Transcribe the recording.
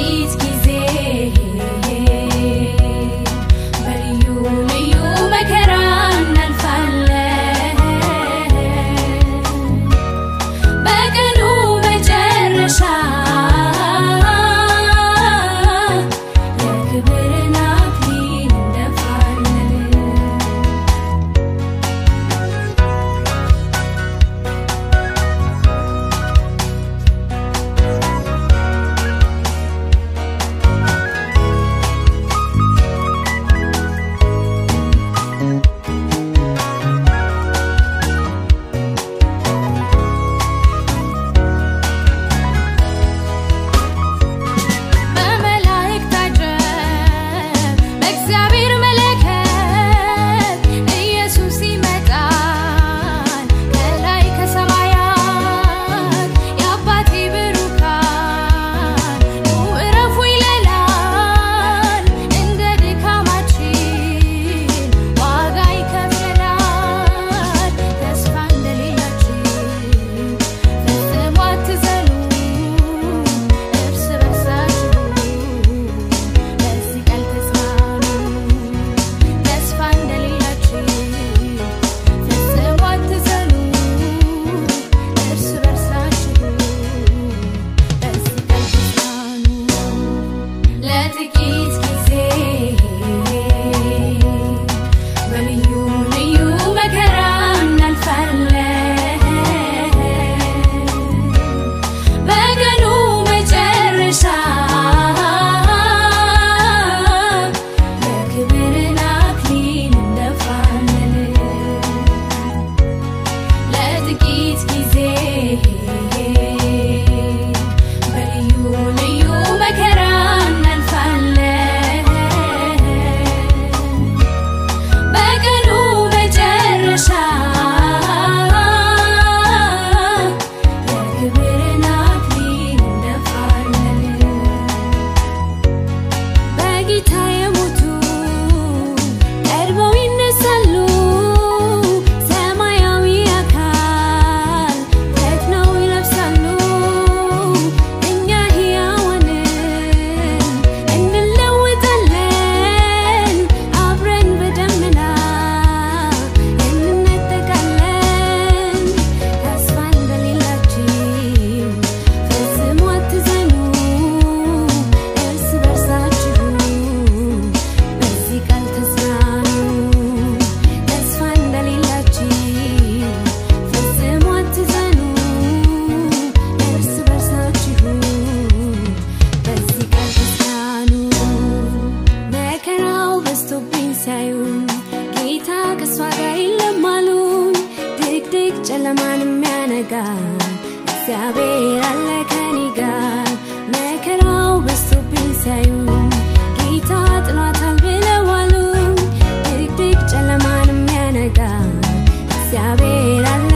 e dizer. የሚያነጋ እግዚአብሔር አለ ከኔ ጋር። መከራው በዝቶብኝ ሲያዩ ጌታ ጥሏታል ብለዋሉ ድቅድቅ ጨለማን የሚያነጋ እግዚአብሔር አለ